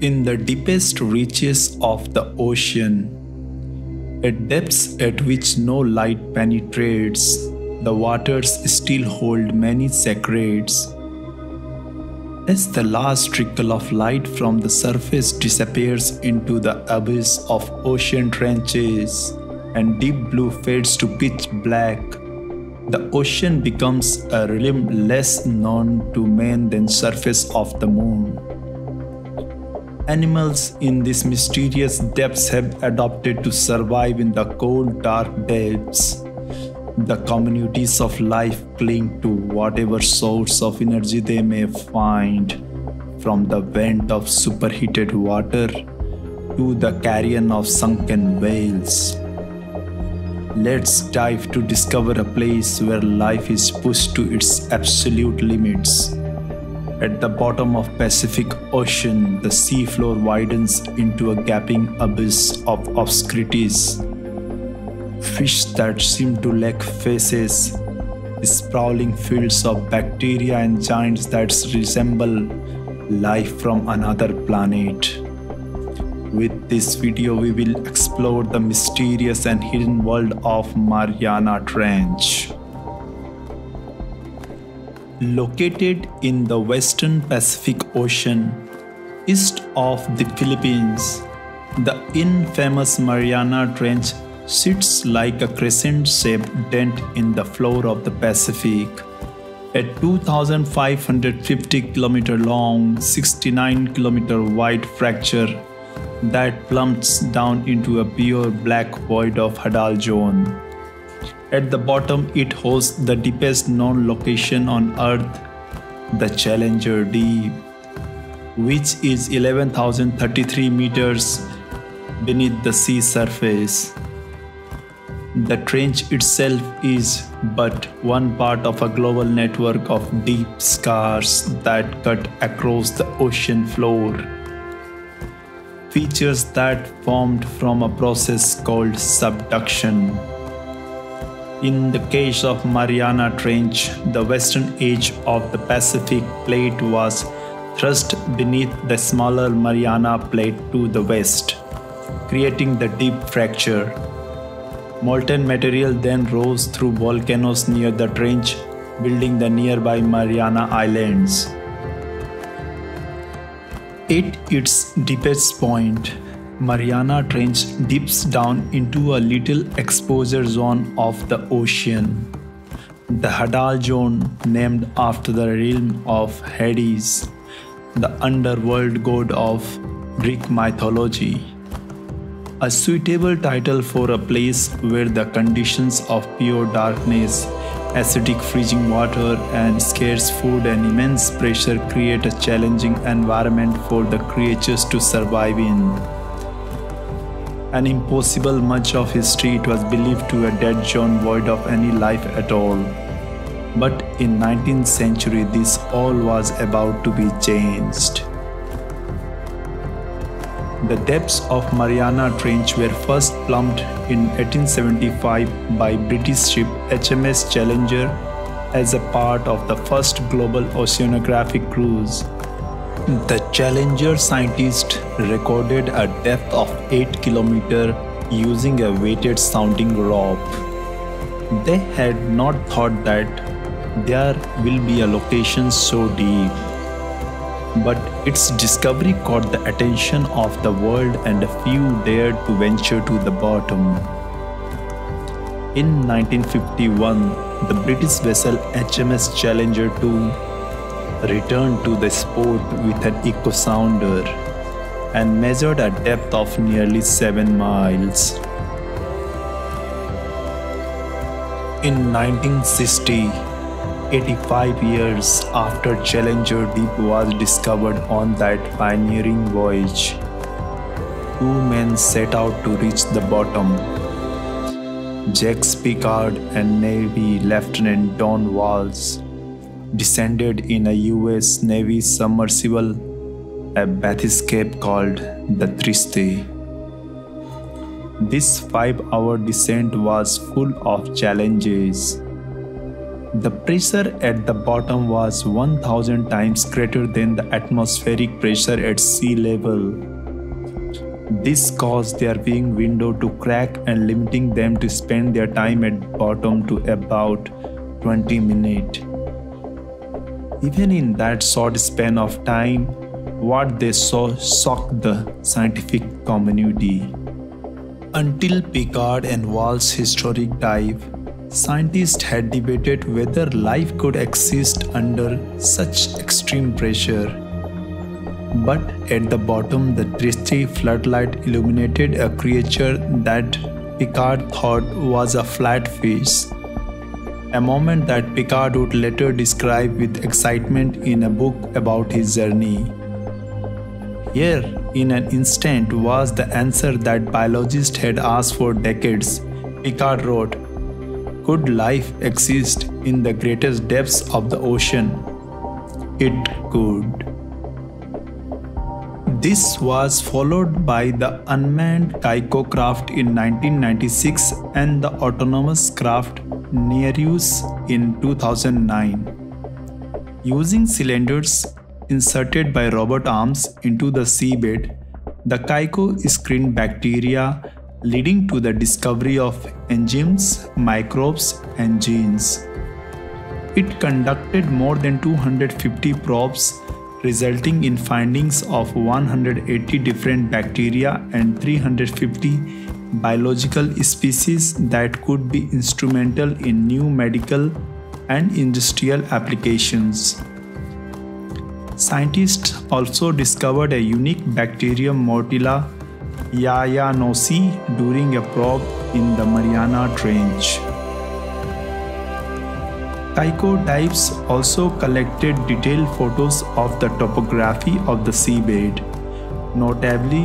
in the deepest reaches of the ocean. At depths at which no light penetrates, the waters still hold many secrets. As the last trickle of light from the surface disappears into the abyss of ocean trenches and deep blue fades to pitch black, the ocean becomes a realm less known to men than surface of the moon. Animals in these mysterious depths have adapted to survive in the cold, dark depths. The communities of life cling to whatever source of energy they may find, from the vent of superheated water to the carrion of sunken whales. Let's dive to discover a place where life is pushed to its absolute limits. At the bottom of Pacific Ocean, the seafloor widens into a gaping abyss of obscurities. Fish that seem to lack faces, sprawling fields of bacteria and giants that resemble life from another planet. With this video, we will explore the mysterious and hidden world of Mariana Trench. Located in the western Pacific Ocean, east of the Philippines, the infamous Mariana Trench sits like a crescent shaped dent in the floor of the Pacific. A 2,550 km long, 69 km wide fracture that plummets down into a pure black void of Hadal zone. At the bottom, it hosts the deepest known location on Earth, the Challenger Deep, which is 11,033 meters beneath the sea surface. The trench itself is but one part of a global network of deep scars that cut across the ocean floor features that formed from a process called subduction. In the case of Mariana Trench, the western edge of the Pacific plate was thrust beneath the smaller Mariana plate to the west, creating the deep fracture. Molten material then rose through volcanoes near the trench, building the nearby Mariana Islands. At its deepest point, Mariana Trench dips down into a little exposure zone of the ocean. The Hadal zone, named after the realm of Hades, the underworld god of Greek mythology. A suitable title for a place where the conditions of pure darkness Acidic freezing water and scarce food and immense pressure create a challenging environment for the creatures to survive in. An impossible much of history it was believed to a dead zone void of any life at all. But in 19th century this all was about to be changed. The depths of Mariana Trench were first plumbed in 1875 by British ship HMS Challenger as a part of the first global oceanographic cruise. The Challenger scientists recorded a depth of 8 km using a weighted sounding rope. They had not thought that there will be a location so deep but its discovery caught the attention of the world and a few dared to venture to the bottom. In 1951, the British vessel HMS Challenger 2 returned to the sport with an echo sounder and measured a depth of nearly 7 miles. In 1960, 85 years after Challenger Deep was discovered on that pioneering voyage, two men set out to reach the bottom. Jacques Piccard and Navy Lieutenant Don Walsh descended in a US Navy submersible, a bathyscaphe called the Trieste. This five hour descent was full of challenges The pressure at the bottom was 1000 times greater than the atmospheric pressure at sea level. This caused their viewing window to crack and limiting them to spend their time at bottom to about 20 minutes. Even in that short span of time, what they saw shocked the scientific community. Until Piccard and Walsh's historic dive, scientists had debated whether life could exist under such extreme pressure. But at the bottom, the dusty floodlight illuminated a creature that Piccard thought was a flatfish. A moment that Piccard would later describe with excitement in a book about his journey. Here, in an instant, was the answer that biologists had asked for decades. Piccard wrote, Could life exist in the greatest depths of the ocean? It could. This was followed by the unmanned Kaiko craft in 1996 and the autonomous craft Nereus in 2009. Using cylinders inserted by robot arms into the seabed, the Kaiko screened bacteria, leading to the discovery of enzymes, microbes, and genes. It conducted more than 250 probes, resulting in findings of 180 different bacteria and 350 biological species that could be instrumental in new medical and industrial applications. Scientists also discovered a unique bacterium Moritella yayanosii during a probe in the Mariana Trench. Kaiko dives also collected detailed photos of the topography of the seabed, notably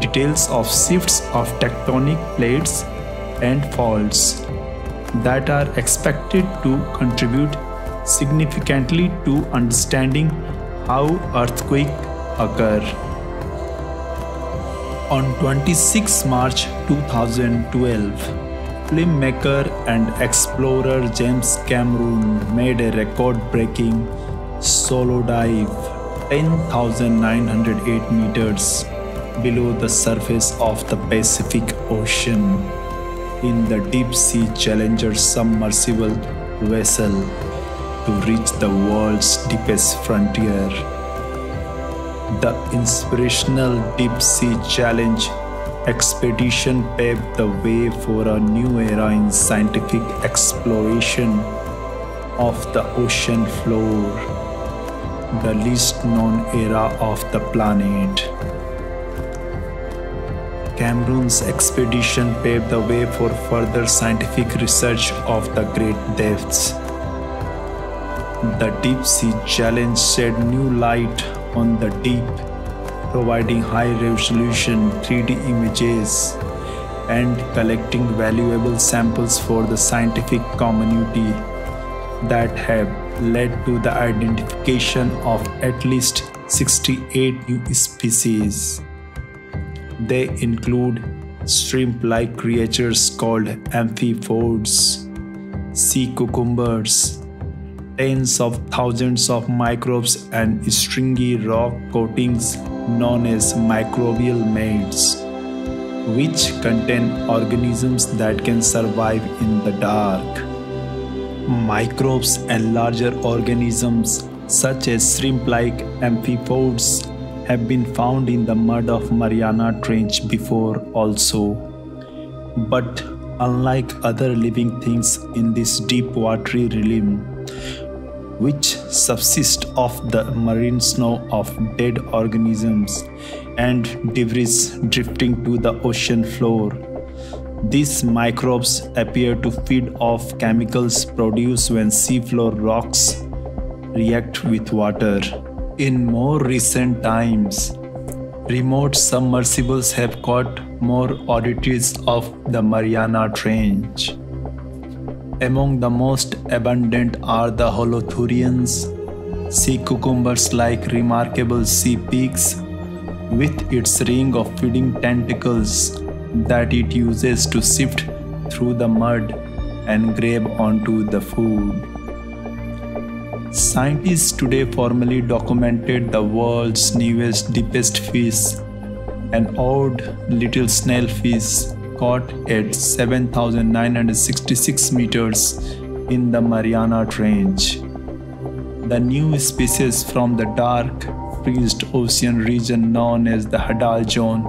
details of shifts of tectonic plates and faults that are expected to contribute significantly to understanding how earthquake occur. On 26 March 2012, filmmaker and explorer James Cameron made a record-breaking solo dive 10,908 meters below the surface of the Pacific Ocean in the Deep Sea Challenger submersible vessel to reach the world's deepest frontier. The inspirational Deep Sea Challenge expedition paved the way for a new era in scientific exploration of the ocean floor, the least known era of the planet. Cameron's expedition paved the way for further scientific research of the great depths. The Deep Sea Challenge shed new light on the deep, providing high resolution 3D images and collecting valuable samples for the scientific community that have led to the identification of at least 68 new species. They include shrimp like creatures called amphipods, sea cucumbers, tens of thousands of microbes and stringy rock coatings known as microbial mats, which contain organisms that can survive in the dark. Microbes and larger organisms, such as shrimp like amphipods, have been found in the mud of Mariana Trench before also. But unlike other living things in this deep watery realm, which subsist of the marine snow of dead organisms and debris drifting to the ocean floor. These microbes appear to feed off chemicals produced when seafloor rocks react with water. In more recent times, remote submersibles have caught more oddities of the Mariana Trench. Among the most abundant are the holothurians, sea cucumbers like remarkable sea pigs, with its ring of feeding tentacles that it uses to sift through the mud and grab onto the food. Scientists today formally documented the world's newest deepest fish, an odd little snail fish caught at 7,966 meters in the Mariana Trench. The new species from the dark, freezed ocean region known as the Hadal Zone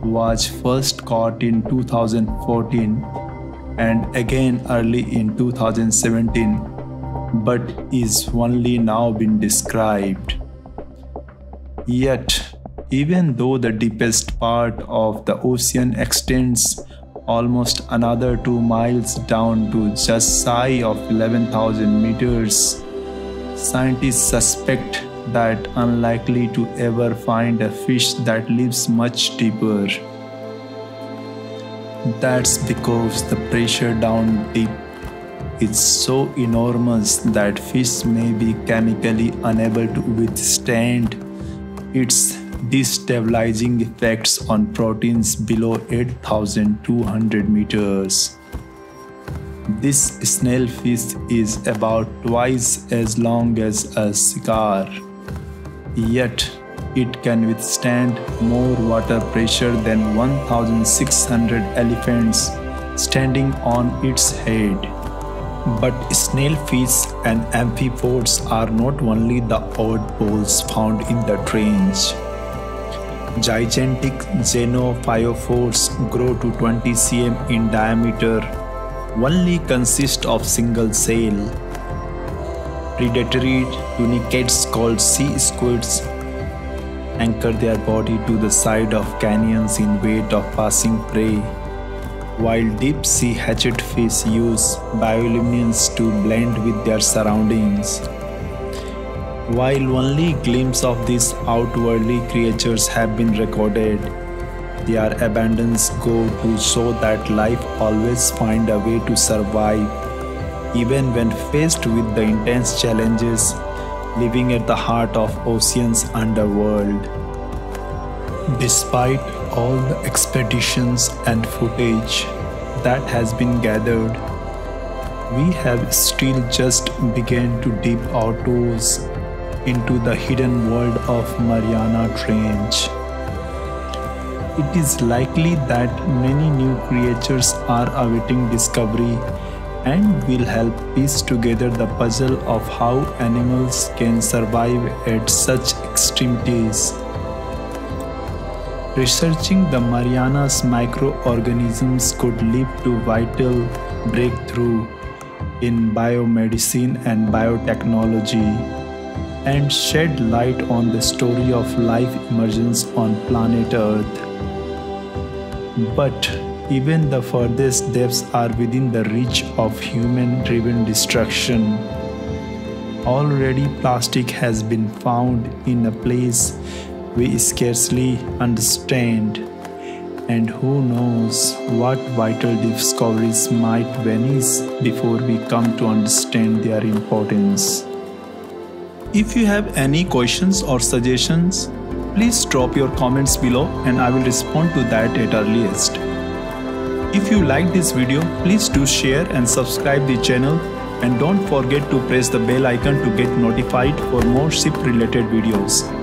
was first caught in 2014 and again early in 2017 but is only now been described. Yet, even though the deepest part of the ocean extends almost another 2 miles down to just shy of 11,000 meters, scientists suspect that unlikely to ever find a fish that lives much deeper. That's because the pressure down deep is so enormous that fish may be chemically unable to withstand its destabilizing effects on proteins below 8200 meters. This snail fish is about twice as long as a cigar, yet it can withstand more water pressure than 1600 elephants standing on its head. But snailfish and amphipods are not only the oddballs found in the trench. Gigantic xenophyophores grow to 20 cm in diameter, only consist of single cell. Predatory tunicates called sea squirts anchor their body to the side of canyons in wait of passing prey while deep sea hatchetfish use bioluminescence to blend with their surroundings. While only glimpses of these outwardly creatures have been recorded, their abundance go to show that life always finds a way to survive, even when faced with the intense challenges living at the heart of ocean's underworld. Despite all the expeditions and footage that has been gathered, we have still just begun to dip our toes into the hidden world of Mariana Trench. It is likely that many new creatures are awaiting discovery and will help piece together the puzzle of how animals can survive at such extremities. Researching the Marianas microorganisms could lead to vital breakthrough in biomedicine and biotechnology and shed light on the story of life emergence on planet Earth. But even the furthest depths are within the reach of human driven destruction. Already, plastic has been found in a place we scarcely understand, and who knows what vital discoveries might vanish before we come to understand their importance. If you have any questions or suggestions, please drop your comments below and I will respond to that at earliest. If you like this video, please do share and subscribe the channel and don't forget to press the bell icon to get notified for more ship related videos.